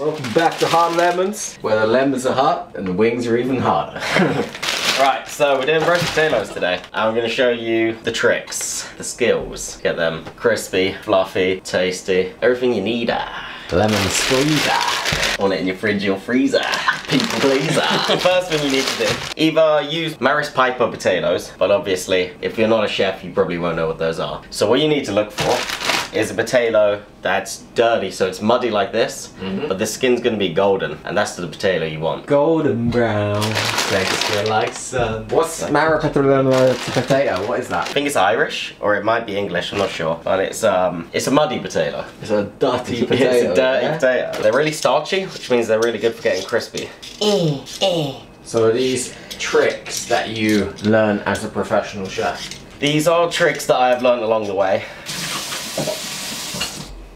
Welcome back to Hot Lemons, where the lemons are hot and the wings are even hotter. Right, so we're doing roasted potatoes today. I'm going to show you the tricks, the skills. Get them crispy, fluffy, tasty, everything you need. ah. Lemon squeezer. Want it in your fridge or freezer. People pleaser. First thing you need to do, either use Maris Piper potatoes, but obviously, if you're not a chef, you probably won't know what those are. So what you need to look for is a potato that's dirty, so it's muddy like this, mm-hmm. but the skin's gonna be golden, and that's the potato you want. Golden brown. Texture like sun. What's Maripatulana potato? What is that? I think it's Irish, or it might be English, I'm not sure. But it's um, it's a muddy potato. It's a dirty potato. it's a dirty yeah? potato. They're really starchy, which means they're really good for getting crispy. Eh, eh. So are these tricks that you learn as a professional chef? These are tricks that I have learned along the way.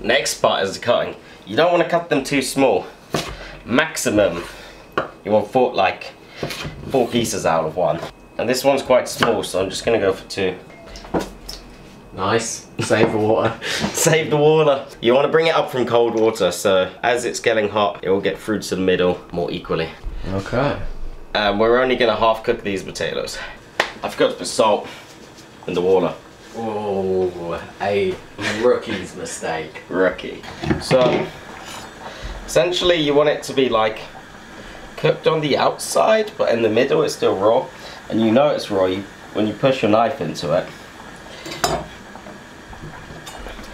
Next part is the cutting. You don't want to cut them too small. Maximum, you want four, like four pieces out of one. And this one's quite small, so I'm just gonna go for two. Nice. Save the water. Save the water. You want to bring it up from cold water, so as it's getting hot, it will get through to the middle more equally. Okay. Um, we're only gonna half cook these potatoes. I forgot to put salt in the water. Oh, a rookie's mistake. Rookie. So, essentially you want it to be like cooked on the outside, but in the middle it's still raw. And you know it's raw you, when you push your knife into it.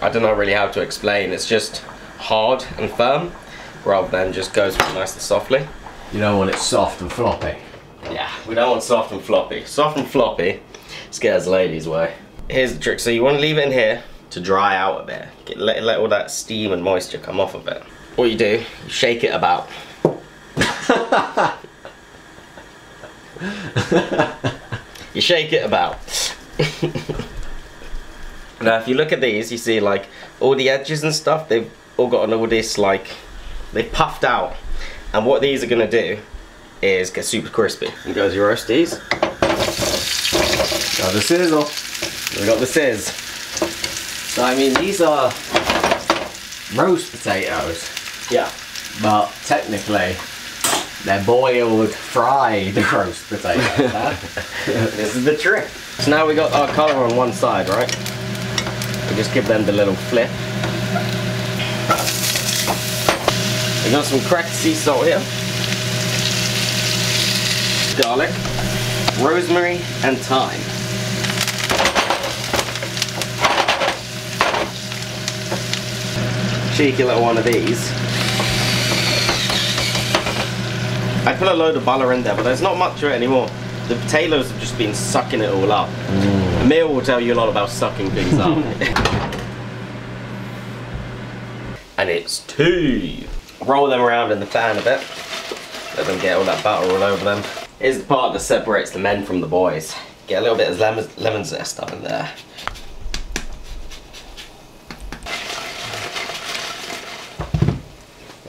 I don't know really how to explain, it's just hard and firm, rather than just goes nice and softly. You don't want it soft and floppy. Yeah, we don't want soft and floppy. Soft and floppy scares ladies away. Here's the trick. So you want to leave it in here to dry out a bit. Get, let, let all that steam and moisture come off of it. What you do, you shake it about. you shake it about. now if you look at these, you see like all the edges and stuff, they've all got all this like, they puffed out. And what these are gonna do is get super crispy. And goes your roasties. Got the sizzle. We got the sizz. So I mean, these are roast potatoes, Yeah. but technically they're boiled, fried roast potatoes. huh? This is the trick. So now we got our colour on one side, right? We just give them the little flip. We got some cracked sea salt here. Garlic, rosemary, and thyme. Cheeky little one of these. I put a load of butter in there, but there's not much of it anymore. The potatoes have just been sucking it all up. Mm. Emil will tell you a lot about sucking things up. and it's two. Roll them around in the pan a bit. Let them get all that butter all over them. Here's the part that separates the men from the boys. Get a little bit of lemon, lemon zest up in there.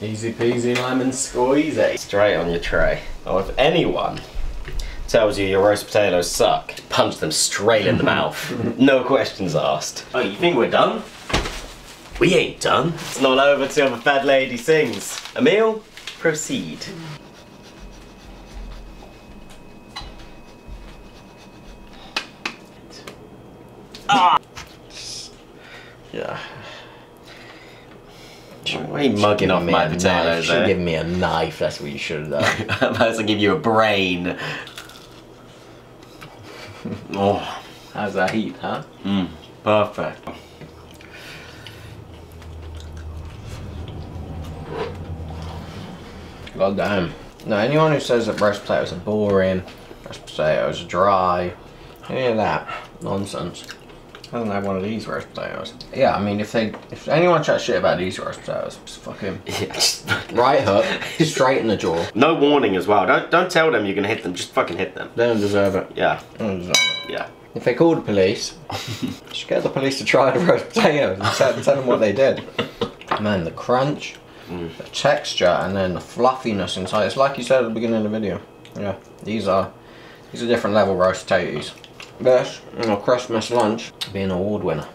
Easy peasy lemon squeezy. Straight on your tray. Oh, if anyone tells you your roast potatoes suck, punch them straight in the mouth. No questions asked. Oh, you think we're done? We ain't done. It's not over till the fat lady sings. Emil, proceed. Ah! Yeah. Are you mugging off my potatoes, should give me a knife. That's what you should have done. I'm about to give you a brain. oh, How's that heat, huh? mm, perfect. God damn. No, anyone who says that roast potatoes are boring, roast potatoes are dry, any of that nonsense. Hasn't had one of these roast potatoes. Yeah, I mean, if they, if anyone chats shit about these roast potatoes, just fucking Yeah, right hook, straight in the jaw. no warning as well. Don't don't tell them you're gonna hit them. Just fucking hit them. They don't deserve it. Yeah, They don't deserve it. yeah. If they call the police, just get the police to try the roast potatoes and tell, tell them what they did. Man, the crunch, mm. the texture, and then the fluffiness inside. It's like you said at the beginning of the video. Yeah, these are these are different level roast potatoes. This, know, Christmas lunch, be an award winner.